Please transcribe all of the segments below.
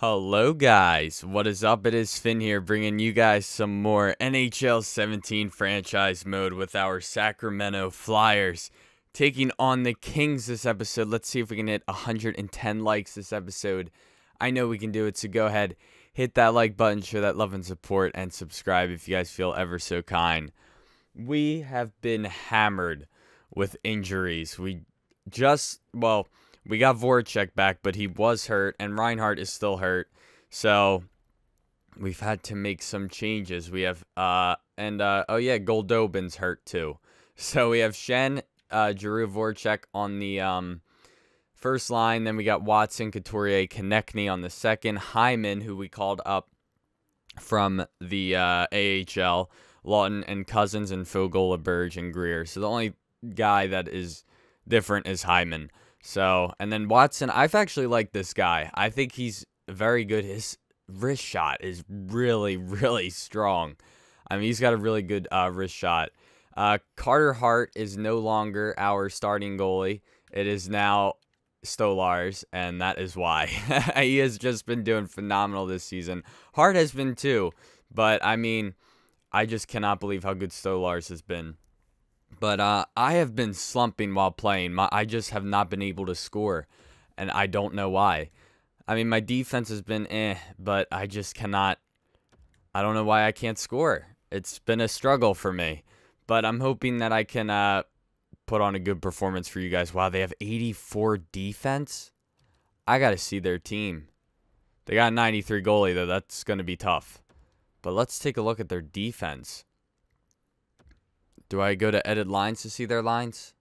Hello guys, what is up? It is Finn here bringing you guys some more NHL 17 franchise mode with our Sacramento Flyers taking on the Kings this episode. Let's see if we can hit 110 likes this episode. I know we can do it, so go ahead, hit that like button, show that love and support, and subscribe if you guys feel ever so kind. We have been hammered with injuries. We just, well, we got Voracek back, but he was hurt, and Reinhart is still hurt. So we've had to make some changes. We have, uh, and, uh, oh yeah, Goldobin's hurt too. So we have Schenn, uh, Giroux, Voracek on the, um, first line. Then we got Watson, Couturier, Konecny on the second. Hyman, who we called up from the, uh, AHL. Laughton and Cousins and Foegele, LeBurge, and Greer. So the only guy that is different is Hyman. So, and then Watson, I've actually liked this guy. I think he's very good. His wrist shot is really, really strong. I mean, he's got a really good uh, wrist shot. Uh, Carter Hart is no longer our starting goalie. It is now Stolarz, and that is why. he has just been doing phenomenal this season. Hart has been too, but I mean, I just cannot believe how good Stolarz has been. But uh, I have been slumping while playing. My, I just have not been able to score, and I don't know why. I mean, my defense has been eh, but I just cannot. I don't know why I can't score. It's been a struggle for me, but I'm hoping that I can uh, put on a good performance for you guys. Wow, they have 84 defense. I got to see their team. They got 93 goalie though. That's going to be tough. But let's take a look at their defense. Do I go to edit lines to see their lines?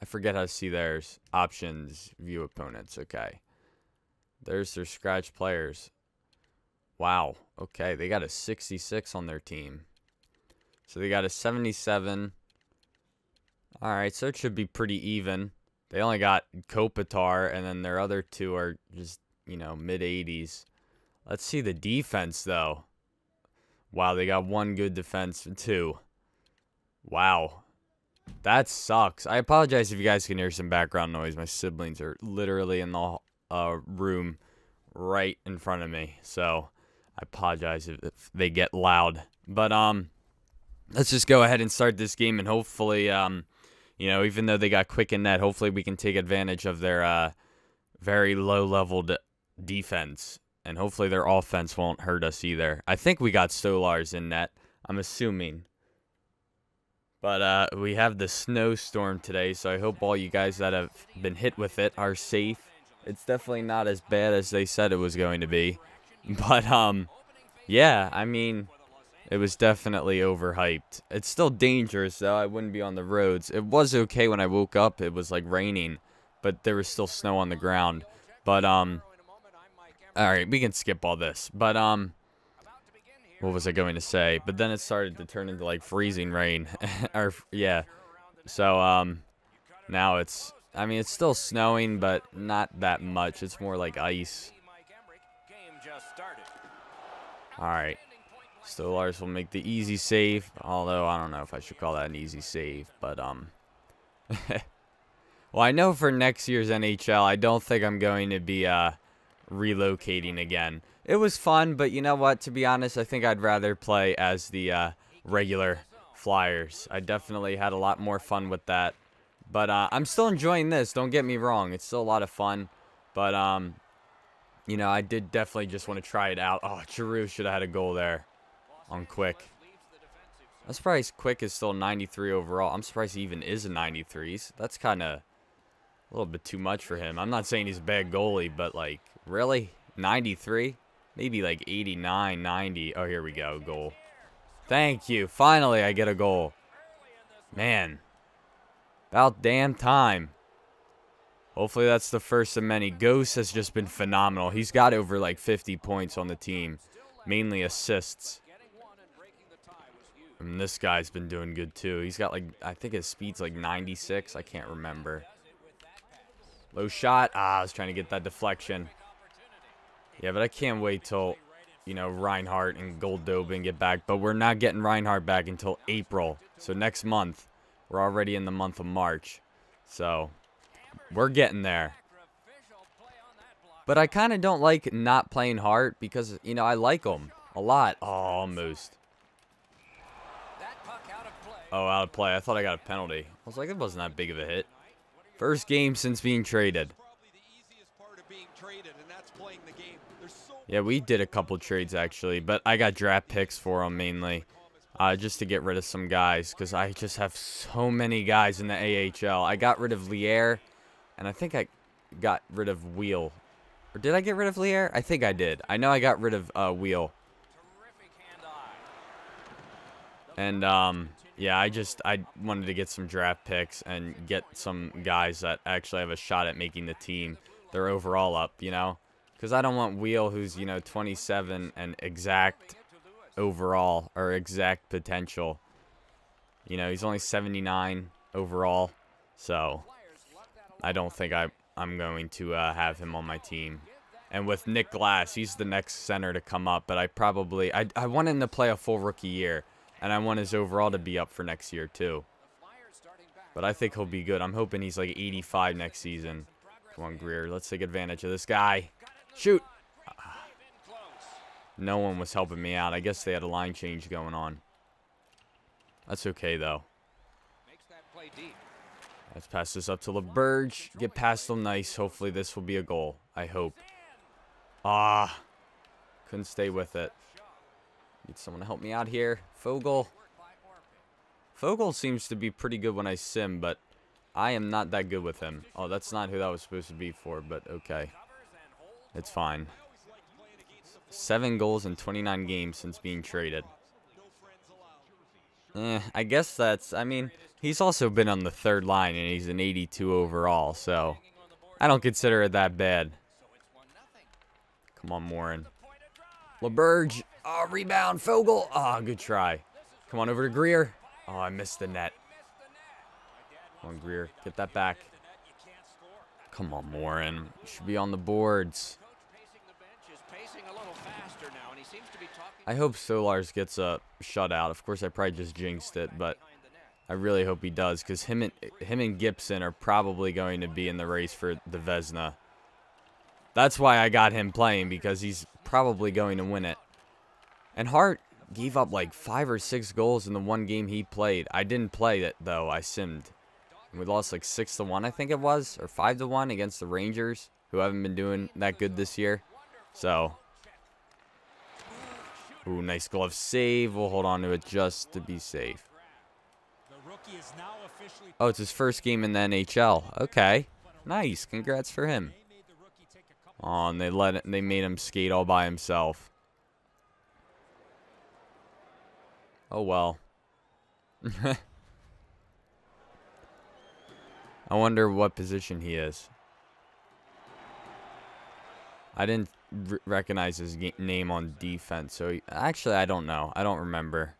I forget how to see theirs. Options, view opponents. Okay. There's their scratch players. Wow. Okay, they got a 66 on their team. So they got a 77. All right, so it should be pretty even. They only got Kopitar, and then their other two are just, you know, mid 80s. Let's see the defense, though. Wow, they got one good defense, two. Wow. That sucks. I apologize if you guys can hear some background noise. My siblings are literally in the uh, room right in front of me. So I apologize if, if, they get loud. But um, let's just go ahead and start this game. And hopefully, um, you know, even though they got quick in net, hopefully we can take advantage of their uh, very low-leveled defense. And hopefully their offense won't hurt us either. I think we got Stolarz in net. I'm assuming. But uh, we have the snowstorm today, so I hope all you guys that have been hit with it are safe. It's definitely not as bad as they said it was going to be. But, um, yeah, I mean, it was definitely overhyped. It's still dangerous, though. I wouldn't be on the roads. It was okay when I woke up. It was, like, raining, but there was still snow on the ground. But, um, all right, we can skip all this. But, um, what was I going to say? But then it started to turn into like freezing rain. or yeah. So um now it's I mean it's still snowing but not that much. It's more like ice. All right. Stolarz will make the easy save, although I don't know if I should call that an easy save, but um Well, I know for next year's NHL, I don't think I'm going to be uh relocating again. It was fun, but you know what? To be honest, I think I'd rather play as the uh, regular Flyers. I definitely had a lot more fun with that. But uh, I'm still enjoying this. Don't get me wrong. It's still a lot of fun. But, um, you know, I did definitely just want to try it out. Oh, Giroux should have had a goal there on Quick. I'm surprised Quick is still 93 overall. I'm surprised he even is a 93s. That's kind of a little bit too much for him. I'm not saying he's a bad goalie, but, like, really? 93? Maybe like 89, 90. Oh, here we go. Goal. Thank you. Finally, I get a goal. Man. About damn time. Hopefully that's the first of many. Ghost has just been phenomenal. He's got over like 50 points on the team. Mainly assists. And this guy's been doing good too. He's got like, I think his speed's like 96. I can't remember. Low shot. Ah, I was trying to get that deflection. Yeah, but I can't wait till, you know, Reinhart and Goldobin get back. But we're not getting Reinhart back until April. So next month. We're already in the month of March. So we're getting there. But I kind of don't like not playing Hart because, you know, I like him a lot. Oh, almost. Oh, out of play. I thought I got a penalty. I was like, it wasn't that big of a hit. First game since being traded. Yeah, we did a couple trades actually, but I got draft picks for them mainly. Uh, just to get rid of some guys because I just have so many guys in the AHL. I got rid of Lier, and I think I got rid of Wheel. Or did I get rid of Lier? I think I did. I know I got rid of uh, Wheel. And, um, yeah, I just, I wanted to get some draft picks and get some guys that actually have a shot at making the team. They're overall up, you know? Because I don't want Wheel, who's, you know, 27 and exact overall, or exact potential. You know, he's only 79 overall. So, I don't think I, I'm going to uh, have him on my team. And with Nick Glass, he's the next center to come up. But I probably, I, I want him to play a full rookie year. And I want his overall to be up for next year, too. But I think he'll be good. I'm hoping he's like 85 next season. Come on, Greer. Let's take advantage of this guy. Shoot. No one was helping me out. I guess they had a line change going on. That's okay, though. Let's pass this up to LeBurge. Get past them nice. Hopefully this will be a goal. I hope. Ah. Couldn't stay with it. Need someone to help me out here. Foegele. Foegele seems to be pretty good when I sim, but I am not that good with him. Oh, that's not who that was supposed to be for, but okay. It's fine. Seven goals in 29 games since being traded. Eh, I guess that's, I mean, he's also been on the third line, and he's an 82 overall, so I don't consider it that bad. Come on, Morin. LeBurge. Oh, rebound. Foegele. Oh, good try. Come on over to Greer. Oh, I missed the net. Come on, Greer. Get that back. Come on, Morin. Should be on the boards. I hope Stolarz gets uh, a shutout. Of course, I probably just jinxed it, but I really hope he does because him and him and Gibson are probably going to be in the race for the Vezina. That's why I got him playing because he's probably going to win it. And Hart gave up like five or six goals in the one game he played. I didn't play it though. I simmed. And we lost like six to one, I think it was, or five to one against the Rangers, who haven't been doing that good this year. So, ooh, nice glove save. We'll hold on to it just to be safe. Oh, it's his first game in the NHL. Okay, nice. Congrats for him. Oh, and they let it, they made him skate all by himself. Oh well. I wonder what position he is. I didn't recognize his name on defense, so he, actually I don't know. I don't remember.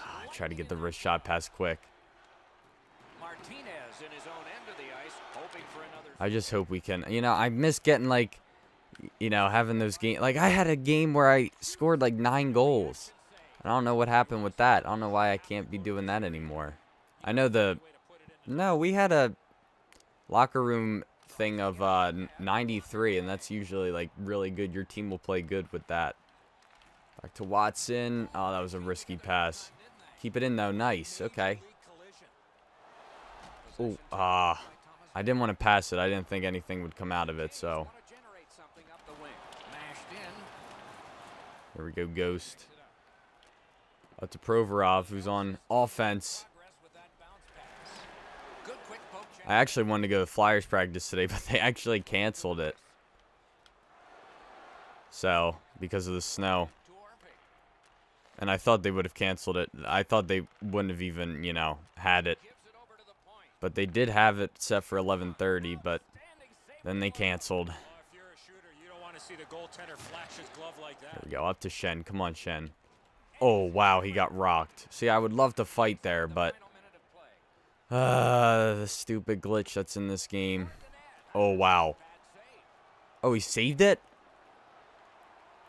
Ah, I try to get the wrist shot pass quick. I just hope we can. You know, I miss getting like, you know, having those games. Like I had a game where I scored like nine goals. I don't know what happened with that. I don't know why I can't be doing that anymore. I know the no, we had a locker room thing of uh, 93, and that's usually like really good. Your team will play good with that. Back to Watson. Oh, that was a risky pass. Keep it in though. Nice. Okay. Oh, ah. Uh, I didn't want to pass it. I didn't think anything would come out of it, so. There we go, Ghost. Up to Provorov, who's on offense. I actually wanted to go to Flyers practice today, but they actually canceled it. So, because of the snow. And I thought they would have canceled it. I thought they wouldn't have even, you know, had it. But they did have it set for 11:30, but then they canceled. There we go, up to Schenn. Come on, Schenn. Oh, wow, he got rocked. See, I would love to fight there, but uh, the stupid glitch that's in this game. Oh, wow. Oh, he saved it?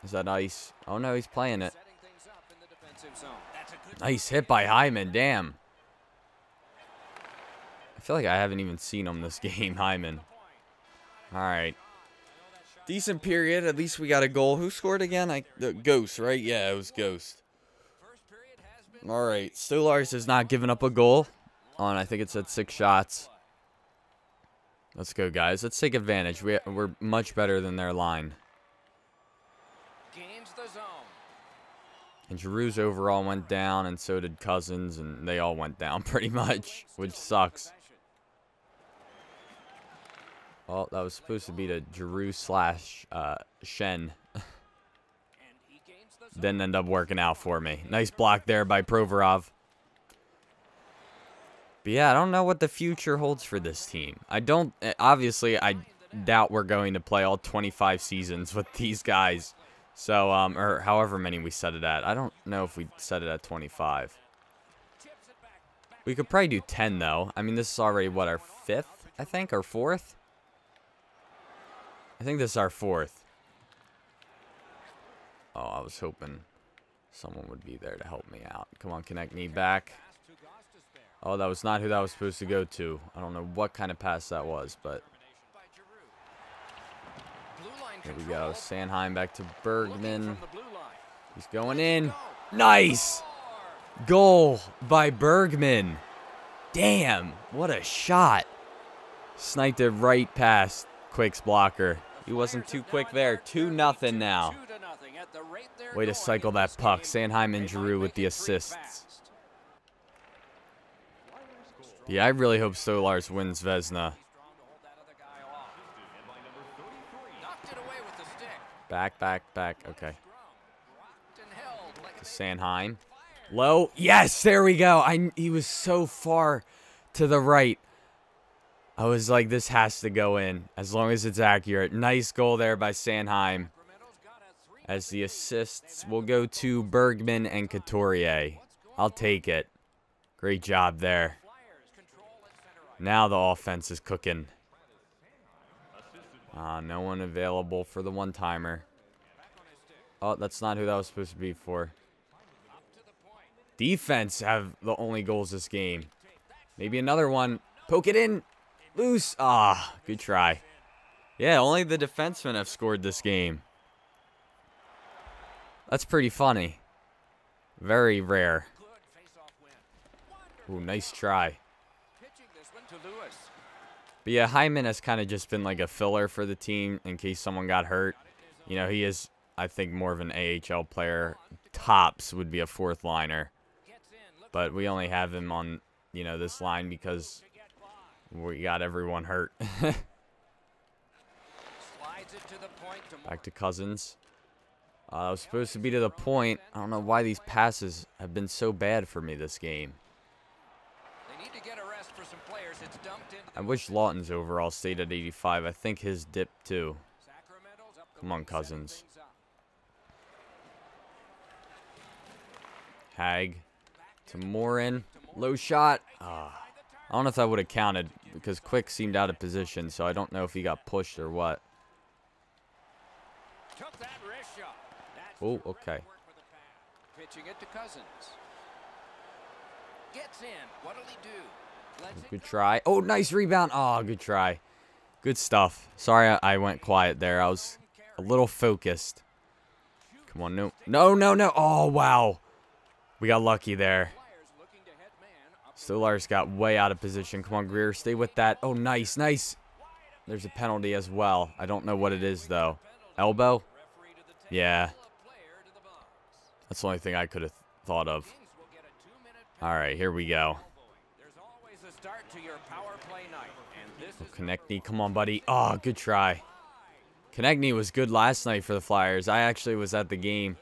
Is that nice? Oh, no, he's playing it. Nice hit by Hyman. Damn. I feel like I haven't even seen him this game, Hyman. All right. Decent period. At least we got a goal. Who scored again? I uh, Ghost, right? Yeah, it was Ghost. All right. Stolarz has not given up a goal on, I think it said six shots. Let's go, guys. Let's take advantage. We, we're much better than their line. And Giroux overall went down, and so did Cousins, and they all went down pretty much, which sucks. Well, that was supposed to be the Giroux slash uh, Schenn. Didn't end up working out for me. Nice block there by Provorov. But yeah, I don't know what the future holds for this team. I don't, eh, obviously, I doubt we're going to play all 25 seasons with these guys. So, um, or however many we set it at. I don't know if we set it at 25. We could probably do 10, though. I mean, this is already, what, our fifth, I think, or fourth? I think this is our fourth. Oh, I was hoping someone would be there to help me out. Come on, connect me back. Oh, that was not who that was supposed to go to. I don't know what kind of pass that was, but... Here we go. Sanheim back to Bergman. He's going in. Nice! Goal by Bergman. Damn, what a shot. Sniped it right past Quick's blocker. He wasn't too quick there. 2 nothing now. Way to cycle that puck. Sanheim and Giroux with the assists. Yeah, I really hope Stolarz wins Vezina. Back, back, back. Okay. To Sanheim. Low. Yes, there we go. I he was so far to the right. I was like, this has to go in as long as it's accurate. Nice goal there by Sanheim. As the assists will go to Bergman and Couturier. I'll take it. Great job there. Now the offense is cooking. Uh, no one available for the one-timer. Oh, that's not who that was supposed to be for. Defense have the only goals this game. Maybe another one. Poke it in. Loose. Ah, good try. Yeah, only the defensemen have scored this game. That's pretty funny. Very rare. Ooh, nice try. But yeah, Hyman has kind of just been like a filler for the team in case someone got hurt. You know, he is, I think, more of an AHL player. Tops would be a fourth liner. But we only have him on, you know, this line because we got everyone hurt. Back to Cousins. Uh, I was supposed to be to the point. I don't know why these passes have been so bad for me this game. I wish Laughton's overall stayed at 85. I think his dip too. Come on, Cousins. Hagg to Morin. Low shot. Ah. I don't know if that would have counted because Quick seemed out of position, so I don't know if he got pushed or what. Oh, okay. Pitching it to Cousins. Gets in. What'll he do? Good try. Oh, nice rebound. Oh, good try. Good stuff. Sorry I went quiet there. I was a little focused. Come on, no. No, no, no. Oh, wow. We got lucky there. Stolarz got way out of position. Come on, Greer. Stay with that. Oh, nice, nice. There's a penalty as well. I don't know what it is, though. Elbow? Yeah. That's the only thing I could have thought of. All right, here we go. Konecny, come on, buddy. Oh, good try. Konecny was good last night for the Flyers. I actually was at the game.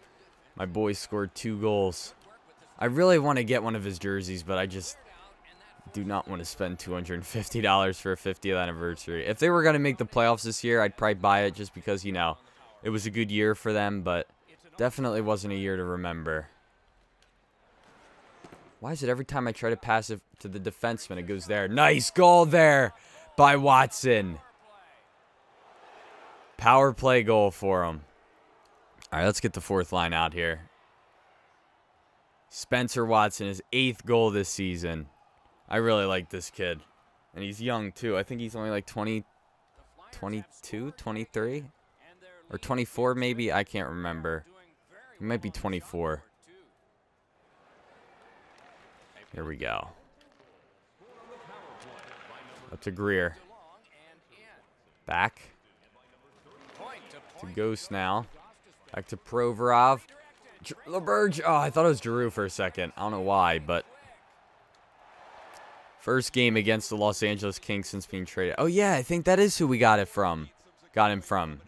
My boys scored two goals. I really want to get one of his jerseys, but I just do not want to spend $250 for a 50th anniversary. If they were going to make the playoffs this year, I'd probably buy it just because, you know, it was a good year for them, but definitely wasn't a year to remember. Why is it every time I try to pass it to the defenseman, it goes there? Nice goal there by Watson. Power play goal for him. All right, let's get the fourth line out here. Spencer Watson, his eighth goal this season. I really like this kid. And he's young, too. I think he's only like 20, 22, 23, or 24 maybe. I can't remember. It might be 24. Here we go. Up to Greer. Back to Ghost now. Back to Provorov. LeBurge. Oh, I thought it was Giroux for a second. I don't know why, but first game against the Los Angeles Kings since being traded. Oh yeah, I think that is who we got it from. Got him from.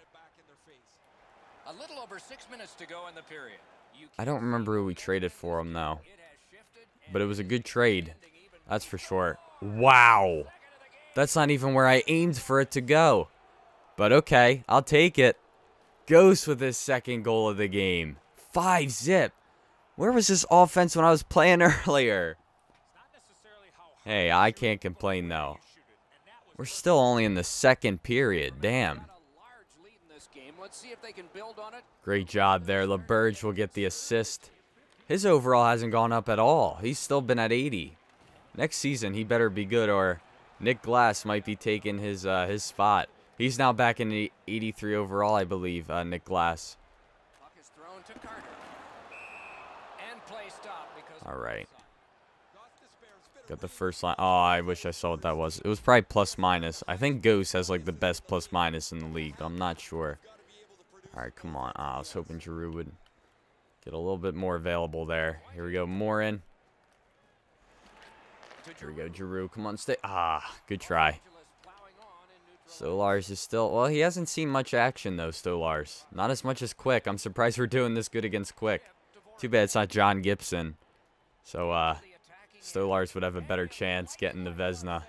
A little over six minutes to go in the period. I don't remember who we traded for him though. But it was a good trade. That's for sure. Wow. That's not even where I aimed for it to go. But okay, I'll take it. Ghost with his second goal of the game. Five zip. Where was this offense when I was playing earlier? Hey, I can't complain though. We're still only in the second period. Damn. Great job there. LeBurge will get the assist. His overall hasn't gone up at all. He's still been at 80. Next season, he better be good or Nick Glass might be taking his uh, his spot. He's now back in the 83 overall, I believe, uh, Nick Glass. All right. Got the first line. Oh, I wish I saw what that was. It was probably plus minus. I think Ghost has like the best plus minus in the league. I'm not sure. All right, come on. Oh, I was hoping Giroux would get a little bit more available there. Here we go. Morin. Here we go. Giroux. Come on, stay. Ah, good try. Stolarz is still... Well, he hasn't seen much action, though, Stolarz. Not as much as Quick. I'm surprised we're doing this good against Quick. Too bad it's not John Gibson. So, uh, Stolarz would have a better chance getting the Vezina.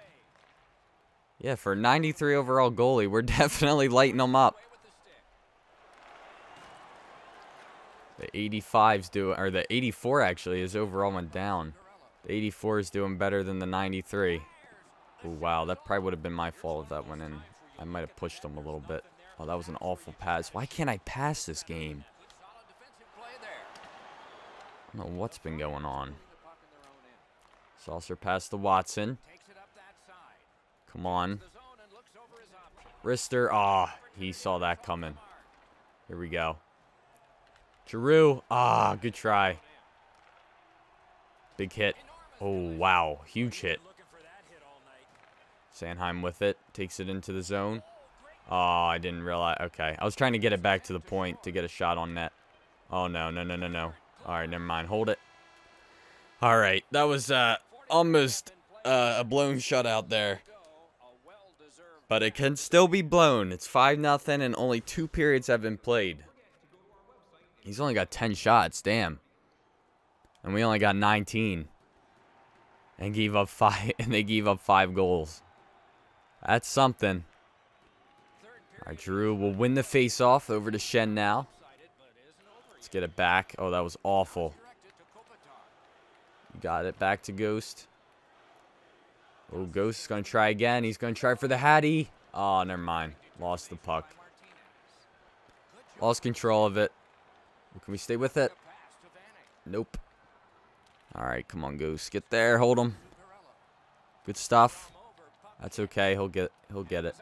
Yeah, for 93 overall goalie, we're definitely lighting him up. The 85's doing, or the 84 actually, is overall went down. The 84 is doing better than the 93. Oh, wow, that probably would have been my fault if that went in. I might have pushed him a little bit. Oh, that was an awful pass. Why can't I pass this game? I don't know what's been going on. Saucer pass to Watson. Come on. Rister. Ah, oh, he saw that coming. Here we go. Giroux. Ah, good try. Big hit. Oh, wow. Huge hit. Sanheim with it. Takes it into the zone. Oh, I didn't realize. Okay. I was trying to get it back to the point to get a shot on net. Oh, no, no, no, no, no. All right, never mind. Hold it. All right. That was uh, almost uh, a blown shutout there. But it can still be blown. It's 5 nothing, and only two periods have been played. He's only got 10 shots. Damn. And we only got 19. And gave up five and they gave up five goals. That's something. Right, Drew will win the face-off over to Schenn now. Let's get it back. Oh, that was awful. Got it back to Ghost. Oh, Ghost is going to try again. He's going to try for the Hattie. Oh, never mind. Lost the puck. Lost control of it. Can we stay with it? Nope. All right, come on, Goose. Get there. Hold him. Good stuff. That's okay. He'll get he'll get it.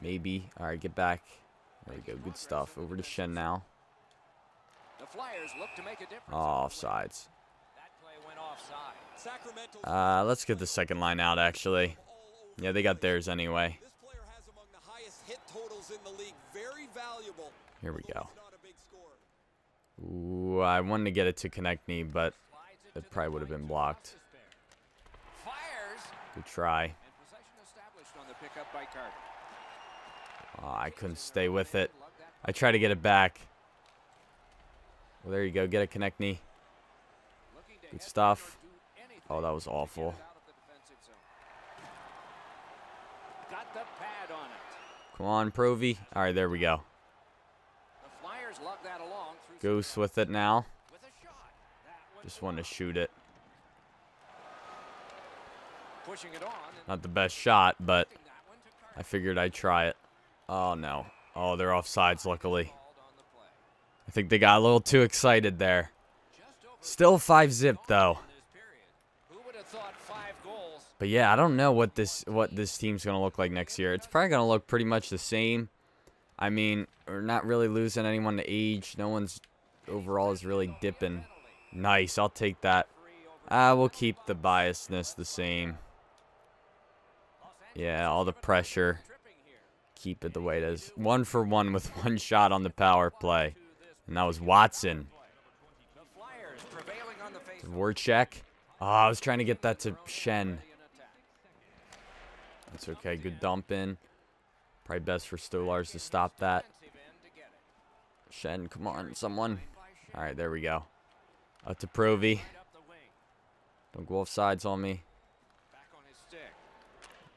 Maybe. All right, get back. There we go. Good stuff. Over to Schenn now. Oh, offsides. Uh, let's get the second line out, actually. Yeah, they got theirs anyway. Here we go. Ooh, I wanted to get it to Konecny, but it probably would have been blocked. Good try. Oh, I couldn't stay with it. I tried to get it back. Well, there you go. Get a Konecny. Good stuff. Oh, that was awful. Come on, Provy. All right, there we go. Goose with it now. Just want to shoot it. Not the best shot, but I figured I'd try it. Oh, no. Oh, they're offsides, luckily. I think they got a little too excited there. Still 5 zip, though. But yeah, I don't know what this what this team's gonna look like next year. It's probably gonna look pretty much the same. I mean, we're not really losing anyone to age. No one's overall is really dipping. Nice, I'll take that. Uh, we'll keep the biasness the same. Yeah, all the pressure. Keep it the way it is. One for one with one shot on the power play. And that was Watson. Voracek. Oh, I was trying to get that to Schenn. That's okay. Good dump in. Probably best for Stolarz to stop that. Schenn, come on, someone. All right, there we go. Up to Provy. Don't go off sides on me.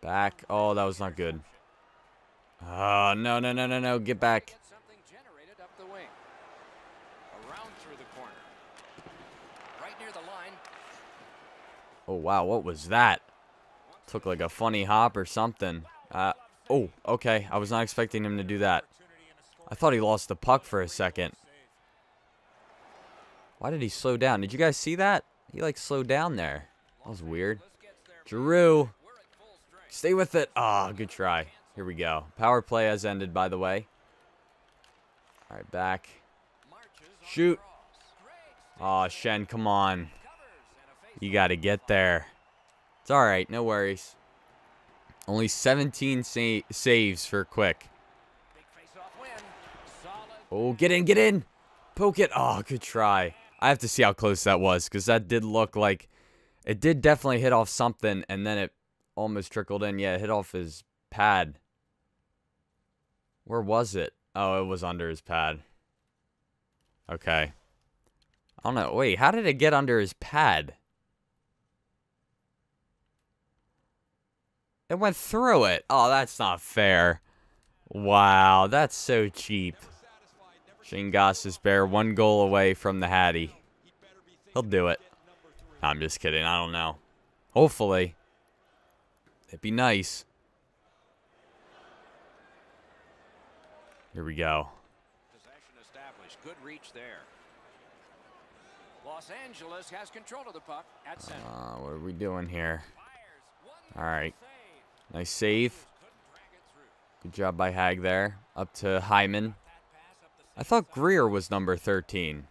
Back. Oh, that was not good. Oh, no, no, no, no, no. Get back. Oh, wow. What was that? Took like a funny hop or something. Uh, oh, okay. I was not expecting him to do that. I thought he lost the puck for a second. Why did he slow down? Did you guys see that? He like slowed down there. That was weird. Drew, Stay with it. Ah, oh, good try. Here we go. Power play has ended, by the way. All right, back. Shoot. Oh, Schenn, come on. You got to get there. It's all right. No worries. Only 17 sa saves for Quick. Oh, get in, get in. Poke it. Oh, good try. I have to see how close that was because that did look like it did definitely hit off something and then it almost trickled in. Yeah, it hit off his pad. Where was it? Oh, it was under his pad. Okay. I don't know. Wait, how did it get under his pad? It went through it. Oh, that's not fair. Wow, that's so cheap. Shayne Gostisbehere one goal away from the Hattie. He'll do it. I'm just kidding. I don't know. Hopefully. It'd be nice. Here we go. Possession established. Good reach there. Los Angeles has control of the puck at center. Uh, what are we doing here? All right. Nice save. Good job by Hagg there. Up to Hyman. I thought Greer was number 13.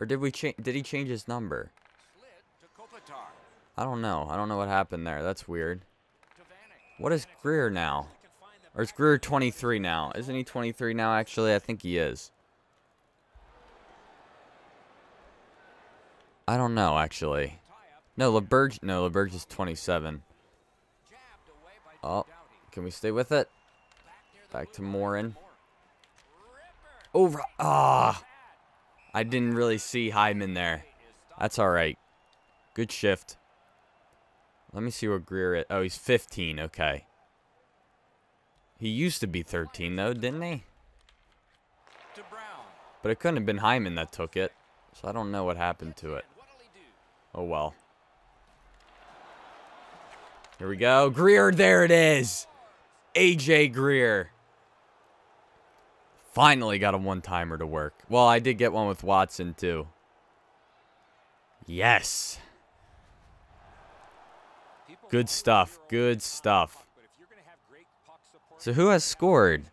Or did we change? Did he change his number? I don't know. I don't know what happened there. That's weird. What is Greer now? Or is Greer 23 now? Isn't he 23 now, actually? I think he is. I don't know, actually. No, LeBurge. No, LeBurge is 27. Oh, can we stay with it? Back to Morin. Over. Ah. Oh, I didn't really see Hyman there. That's all right. Good shift. Let me see what Greer is. Oh, he's 15. Okay. He used to be 13, though, didn't he? But it couldn't have been Hyman that took it. So I don't know what happened to it. Oh, well. Here we go. Greer, there it is. AJ Greer. Finally got a one-timer to work. Well, I did get one with Watson, too. Yes. Good stuff. Good stuff. So who has scored?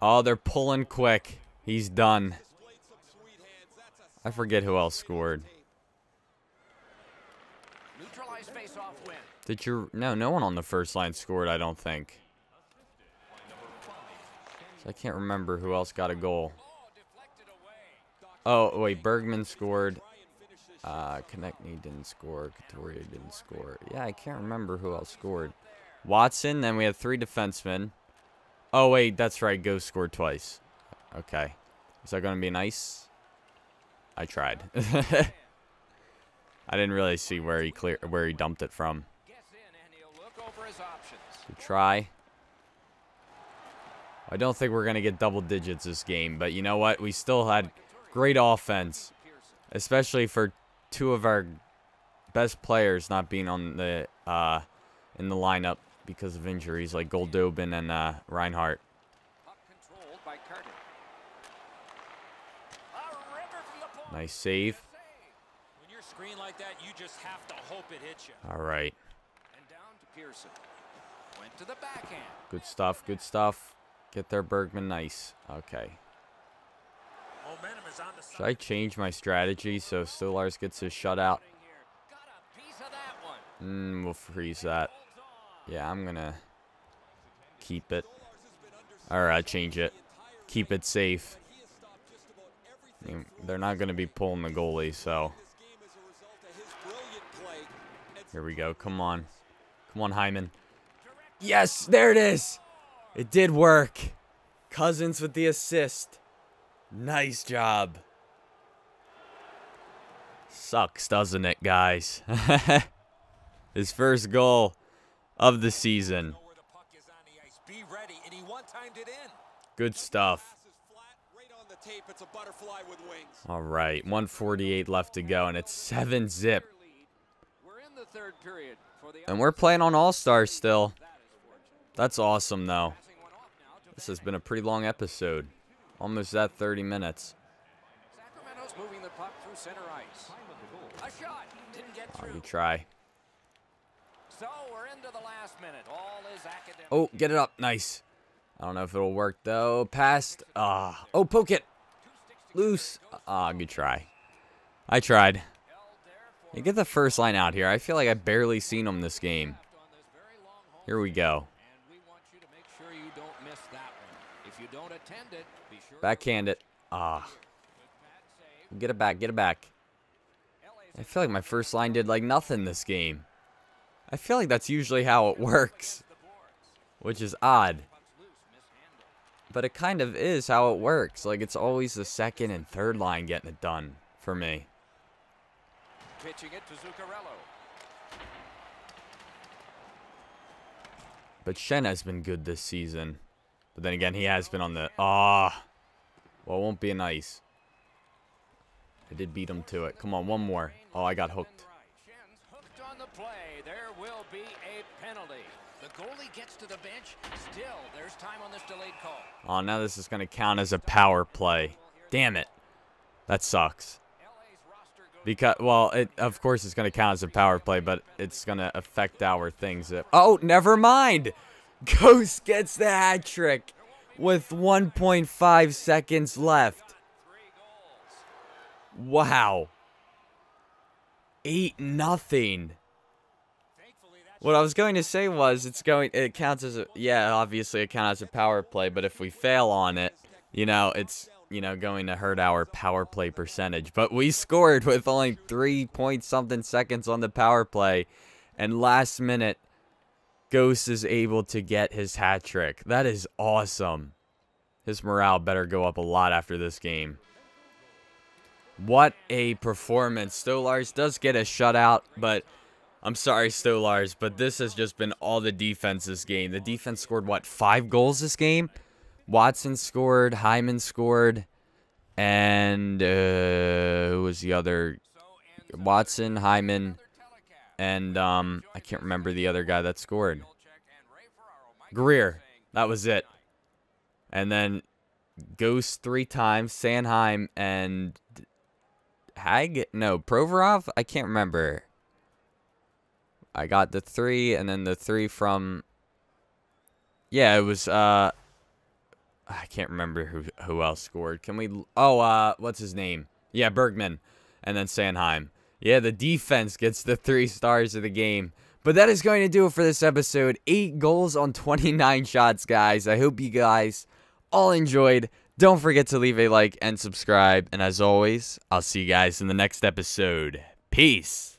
Oh, they're pulling quick. He's done. I forget who else scored. Did you... No, no one on the first line scored, I don't think. So I can't remember who else got a goal. Oh, wait, Bergman scored. Uh, Konecny didn't score. Couturier didn't score. Yeah, I can't remember who else scored. Watson, then we had three defensemen. Oh, wait, that's right. Go scored twice. Okay. Is that going to be nice? I tried. I didn't really see where he clear where he dumped it from. Good try. I don't think we're going to get double digits this game, but you know what? We still had great offense, especially for two of our best players not being on the uh, in the lineup because of injuries, like Goldobin and uh, Reinhart. Nice save. screen like that, you just have to hope it hits you. All right. And down to Pearson. Went to the backhand. Good stuff. Good stuff. Get there, Bergman. Nice. Okay. Momentum is on the Should I change my strategy so Stolarz gets his shutout? Got a piece of that one. Mm, we'll freeze that. Yeah, I'm gonna keep it. Or uh, change it. Keep it safe. I mean, they're not gonna be pulling the goalie, so here we go. Come on, come on, Hyman. Yes, there it is. It did work. Cousins with the assist. Nice job. Sucks, doesn't it, guys? His first goal of the season. Know where the puck is on the ice. Be ready, and he one-timed it in. Good stuff. It's a butterfly with wings. All right, 148 left to go, and it's 7 zip. We're in the third period for the And we're playing on All Stars still. That's awesome, though. passing one off now to This has been a pretty long episode. Almost at 30 minutes. Sacramento's moving the puck through center ice. A shot didn't get Oh, through. you try. So we're into the last minute. All is academic. Oh, get it up. Nice. I don't know if it'll work, though. Past. Ah. Oh, poke it. Loose. Ah, good try. I tried. Held there for You get the first line out here. I feel like I've barely seen him this game. on this very long home Here we go. And we want you to make sure you don't miss that one. If you don't attend it, be sure Backhand it. Ah. to pad save. Get it back. Get it back. I feel like my first line did like nothing this game. I feel like that's usually how it works, which is odd. Puck's loose, mishandled. But it kind of is how it works. Like it's always the second and third line getting it done for me. Pitching it to Zuccarello. But Schenn has been good this season. But then again, he has been on the ah. well, it won't be nice. I did beat him to it. Come on, one more. Oh, I got hooked. To. Oh, now this is gonna count as a power play. Damn it. That sucks. Because well, it of course it's gonna count as a power play, but it's gonna affect our things. Oh, never mind. Ghost gets the hat trick with 1.5 seconds left. Wow. Eight nothing. What I was going to say was it's going. It counts as a yeah. Obviously, it counts as a power play, but if we fail on it, you know, it's you know going to hurt our power play percentage. But we scored with only three point something seconds on the power play, and last minute, Ghost is able to get his hat trick. That is awesome. His morale better go up a lot after this game. What a performance. Stolarz does get a shutout, but I'm sorry, Stolarz, but this has just been all the defense this game. The defense scored, what, five goals this game? Watson scored, Hyman scored, and uh, who was the other? Watson, Hyman. And um, I can't remember the other guy that scored. Greer. That was it. And then Ghost three times, Sanheim, and Hagg? No, Provorov? I can't remember. I got the three, and then the three from. Yeah, it was. uh I can't remember who who else scored. Can we? Oh, uh, what's his name? Yeah, Bergman, and then Sanheim. Yeah, the defense gets the three stars of the game. But that is going to do it for this episode. Eight goals on 29 shots, guys. I hope you guys all enjoyed. Don't forget to leave a like and subscribe. And as always, I'll see you guys in the next episode. Peace.